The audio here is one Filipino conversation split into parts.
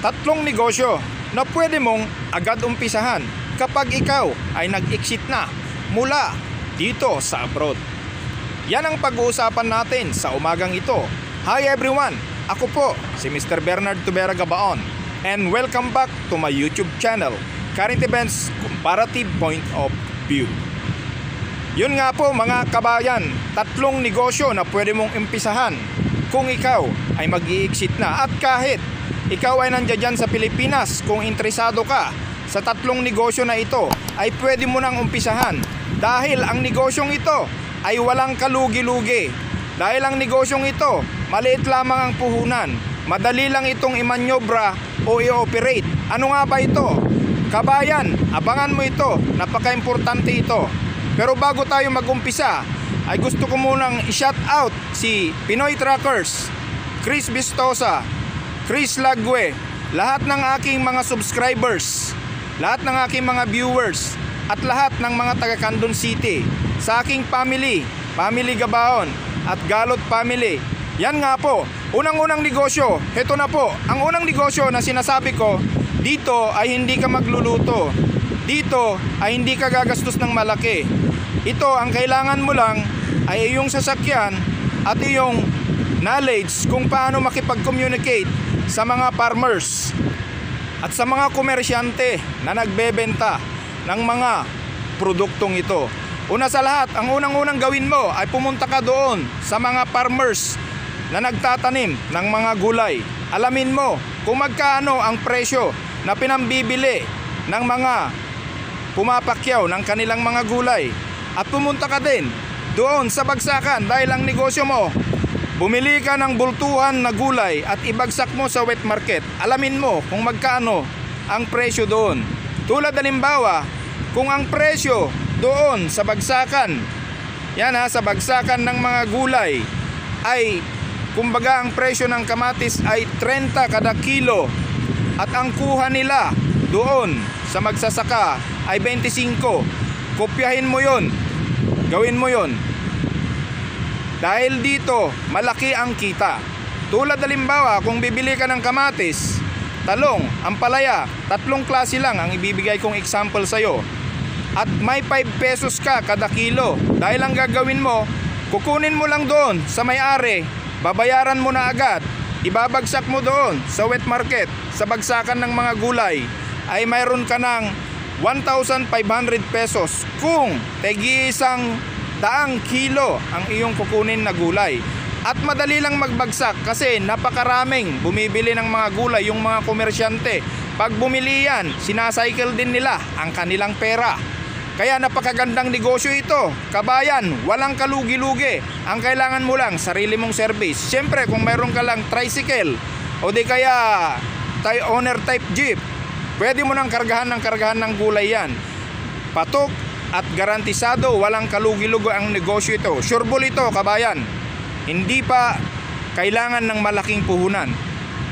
Tatlong negosyo na pwede mong agad umpisahan kapag ikaw ay nag-exit na mula dito sa abroad. Yan ang pag-uusapan natin sa umagang ito. Hi everyone! Ako po si Mr. Bernard Tubera Gabaon and welcome back to my YouTube channel, Current Events Comparative Point of View. Yun nga po mga kabayan, tatlong negosyo na pwede mong umpisahan kung ikaw ay mag exit na at kahit ikaw ay nandiyan sa Pilipinas kung interesado ka sa tatlong negosyo na ito ay pwede mo nang umpisahan dahil ang negosyong ito ay walang kalugi-lugi. Dahil ang negosyong ito, maliit lamang ang puhunan. Madali lang itong imanyobra o i-operate. Ano nga ba ito? Kabayan, abangan mo ito. Napaka-importante ito. Pero bago tayo mag-umpisa, ay gusto ko munang i-shout out si Pinoy Truckers, Chris Vistosa, Chris Lagwe, lahat ng aking mga subscribers, lahat ng aking mga viewers, at lahat ng mga taga Candon City, sa aking family, family Gabaon, at Galot family. Yan nga po, unang-unang negosyo, heto na po, ang unang negosyo na sinasabi ko, dito ay hindi ka magluluto. Dito ay hindi ka gagastos ng malaki. Ito, ang kailangan mo lang ay iyong sasakyan at iyong knowledge kung paano makipag-communicate sa mga farmers at sa mga komersyante na nagbebenta ng mga produktong ito. Una sa lahat, ang unang-unang gawin mo ay pumunta ka doon sa mga farmers na nagtatanim ng mga gulay. Alamin mo kung magkano ang presyo na pinambibili ng mga pumapakyaw ng kanilang mga gulay. At pumunta ka din doon sa bagsakan dahil ang negosyo mo Bumili ka ng bultuhan na gulay at ibagsak mo sa wet market. Alamin mo kung magkano ang presyo doon. Tulad halimbawa, kung ang presyo doon sa bagsakan, yan ha, sa bagsakan ng mga gulay ay kumbaga ang presyo ng kamatis ay 30 kada kilo at ang kuha nila doon sa magsasaka ay 25. Kopyahin mo yon. Gawin mo yon. Dahil dito, malaki ang kita. Tulad halimbawa, kung bibili ka ng kamatis, talong, ampalaya, tatlong klase lang ang ibibigay kong example sa'yo. At may 5 pesos ka kada kilo. Dahil ang gagawin mo, kukunin mo lang doon sa may-ari, babayaran mo na agad, ibabagsak mo doon sa wet market, sa bagsakan ng mga gulay, ay mayroon ka ng 1,500 pesos kung tegi isang daang kilo ang iyong kukunin na gulay. At madali lang magbagsak kasi napakaraming bumibili ng mga gulay yung mga komersyante. Pag bumili yan, sinacycle din nila ang kanilang pera. Kaya napakagandang negosyo ito. Kabayan, walang kalugi-lugi. Ang kailangan mo lang, sarili mong service. Siyempre, kung mayroon ka lang tricycle o di kaya owner type jeep, pwede mo nang kargahan ng kargahan ng gulay yan. Patok at garantisado walang kalugi-lugo ang negosyo ito. Sureball ito, kabayan. Hindi pa kailangan ng malaking puhunan.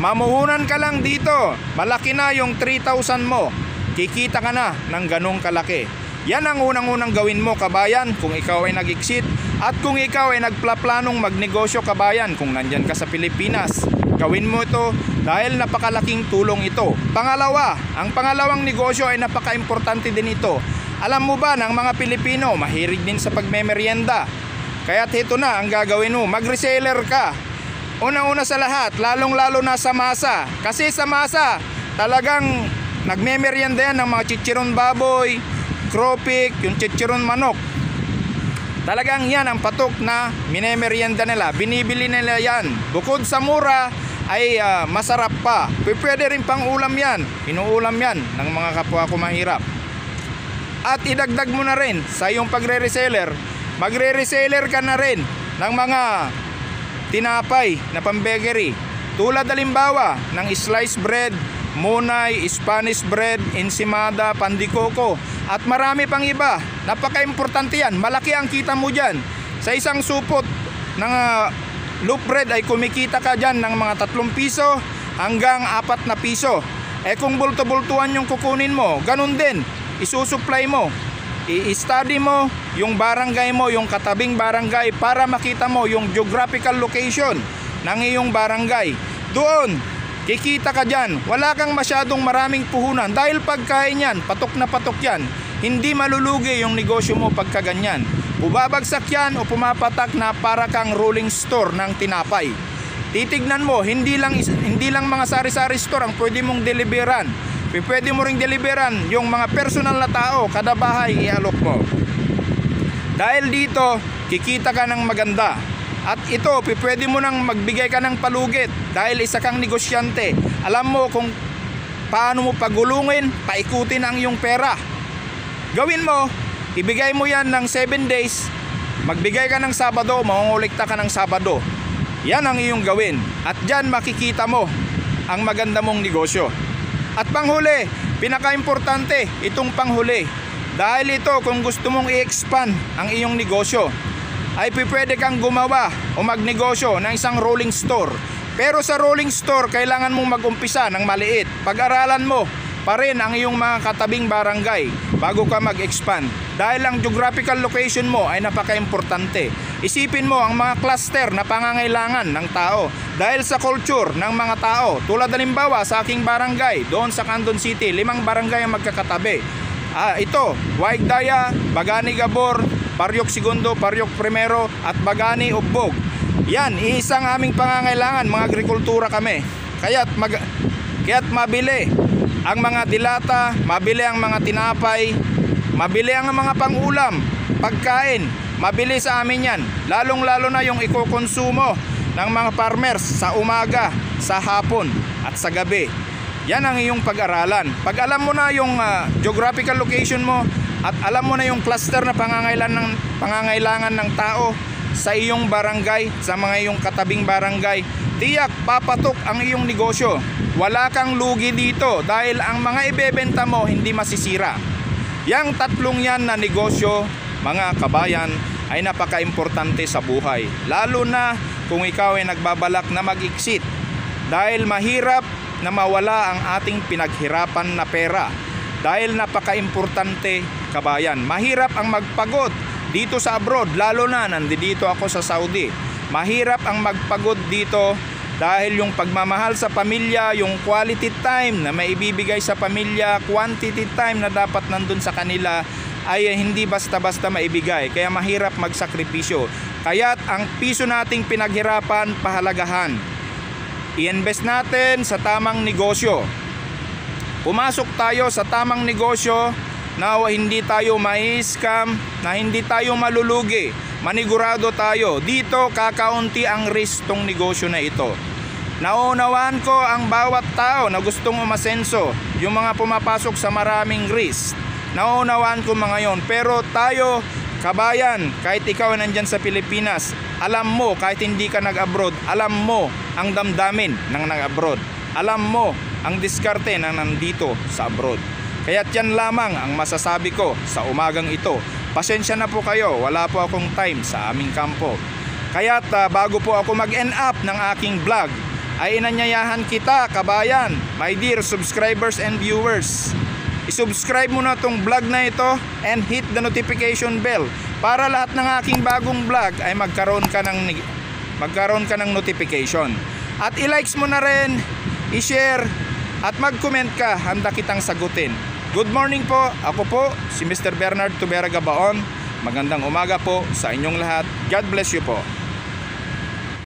Mamuhunan ka lang dito. Malaki na yung 3,000 mo. Kikita ka na ng ganong kalaki. Yan ang unang-unang gawin mo, kabayan, kung ikaw ay nag-exit at kung ikaw ay nagplaplanong magnegosyo, kabayan, kung nandyan ka sa Pilipinas. Gawin mo ito dahil napakalaking tulong ito. Pangalawa, ang pangalawang negosyo ay napaka-importante din ito alam mo ba ng mga Pilipino mahirig din sa pagmemeryenda? Kaya't ito na ang gagawin mo, mag-reseller ka. Una-una sa lahat, lalong-lalo na sa masa. Kasi sa masa, talagang nagmemeryenda yan ng mga chichiron baboy, kropik, yung chichiron manok. Talagang yan ang patok na minemeryenda nila. Binibili nila yan. Bukod sa mura, ay uh, masarap pa. Pwede rin pang ulam yan. Inuulam yan ng mga kapwa ko mahirap at idagdag mo na rin sa iyong pagre-reseller. Magre-reseller ka na rin ng mga tinapay na pambakery tulad halimbawa ng sliced bread munay, Spanish bread, ensimada, pandikoko. At marami pang iba. Napaka-importante yan. Malaki ang kita mo dyan. Sa isang supot ng uh, loaf bread ay kumikita ka dyan ng mga 3 piso hanggang 4 na piso. Eh kung bulto-bultuan yung kukunin mo ganun din isusupply mo i-study mo yung barangay mo, yung katabing barangay para makita mo yung geographical location ng iyong barangay. Doon, Kikita ka dyan. Wala kang masyadong maraming puhunan dahil pagkain yan, patok na patok yan. Hindi malulugi yung negosyo mo pagka ganyan. Bubabagsak yan o pumapatak na para kang rolling store ng tinapay. Titignan mo, hindi lang hindi lang mga sari-sari store ang pwede mong deliveran. Pwede mo ring deliveran yung mga personal na tao kada bahay ialok mo. Dahil dito, kikita ka ng maganda. At ito, pwede mo nang magbigay ka ng palugit dahil isa kang negosyante. Alam mo kung paano mo pagulungin, paikutin ang iyong pera. Gawin mo, ibigay mo yan ng 7 days, magbigay ka ng Sabado, mangungulikta ka ng Sabado. Yan ang iyong gawin. At dyan makikita mo ang maganda mong negosyo. At panghuli, pinaka-importante, itong panghuli. Dahil ito, kung gusto mong i-expand ang iyong negosyo, ay pwede kang gumawa o magnegosyo ng isang rolling store. Pero sa rolling store, kailangan mong mag-umpisa ng maliit. Pag-aralan mo pa rin ang iyong mga katabing barangay bago ka mag-expand. Dahil ang geographical location mo ay napaka-importante. Isipin mo ang mga cluster na pangangailangan ng tao. Dahil sa culture ng mga tao, tulad halimbawa sa aking barangay, doon sa Candon City, limang barangay ang magkakatabi. Ah, ito, Waigdaya, Bagani Gabor, Paryok Segundo, Paryok Primero at Bagani Ubbog. Yan, isang aming pangangailangan, mga agrikultura kami. Kaya't mag kaya't mabili ang mga dilata, mabili ang mga tinapay, mabili ang mga pangulam, pagkain, mabili sa amin yan. Lalong-lalo na yung ikokonsumo ng mga farmers sa umaga, sa hapon at sa gabi. Yan ang iyong pag-aralan. Pag alam mo na yung ah, geographical location mo at alam mo na yung cluster na pangangailangan ng pangangailangan ng tao sa iyong barangay, sa mga iyong katabing barangay, tiyak papatok ang iyong negosyo. Wala kang lugi dito dahil ang mga ibebenta mo hindi masisira. Yang tatlong yan na negosyo, mga kabayan, ay napaka-importante sa buhay. Lalo na kung ikaw ay nagbabalak na mag-exit. Dahil mahirap na mawala ang ating pinaghirapan na pera. Dahil napaka-importante, kabayan. Mahirap ang magpagod dito sa abroad, lalo na nandito ako sa Saudi. Mahirap ang magpagod dito dahil yung pagmamahal sa pamilya, yung quality time na maibibigay sa pamilya, quantity time na dapat nandun sa kanila ay hindi basta-basta maibigay. Kaya mahirap magsakripisyo. Kaya't ang piso nating pinaghirapan, pahalagahan. I-invest natin sa tamang negosyo. Pumasok tayo sa tamang negosyo na hindi tayo mai-scam, na hindi tayo malulugi. Manigurado tayo. Dito kakaunti ang risk tong negosyo na ito. Naunawaan ko ang bawat tao na gustong umasenso, yung mga pumapasok sa maraming risk. Naunawaan ko mga yon. Pero tayo, kabayan, kahit ikaw nandyan sa Pilipinas, alam mo, kahit hindi ka nag-abroad, alam mo ang damdamin ng nag-abroad. Alam mo ang diskarte ng nandito sa abroad. Kaya yan lamang ang masasabi ko sa umagang ito. Pasensya na po kayo, wala po akong time sa aming kampo. Kaya't ah, bago po ako mag-end up ng aking vlog, ay inanyayahan kita, kabayan, my dear subscribers and viewers. I-subscribe mo na tong vlog na ito and hit the notification bell para lahat ng aking bagong vlog ay magkaroon ka ng magkaroon ka ng notification. At i-likes mo na rin, i-share at mag-comment ka, handa kitang sagutin. Good morning po, ako po si Mr. Bernard Tubera Gabaon. Magandang umaga po sa inyong lahat. God bless you po.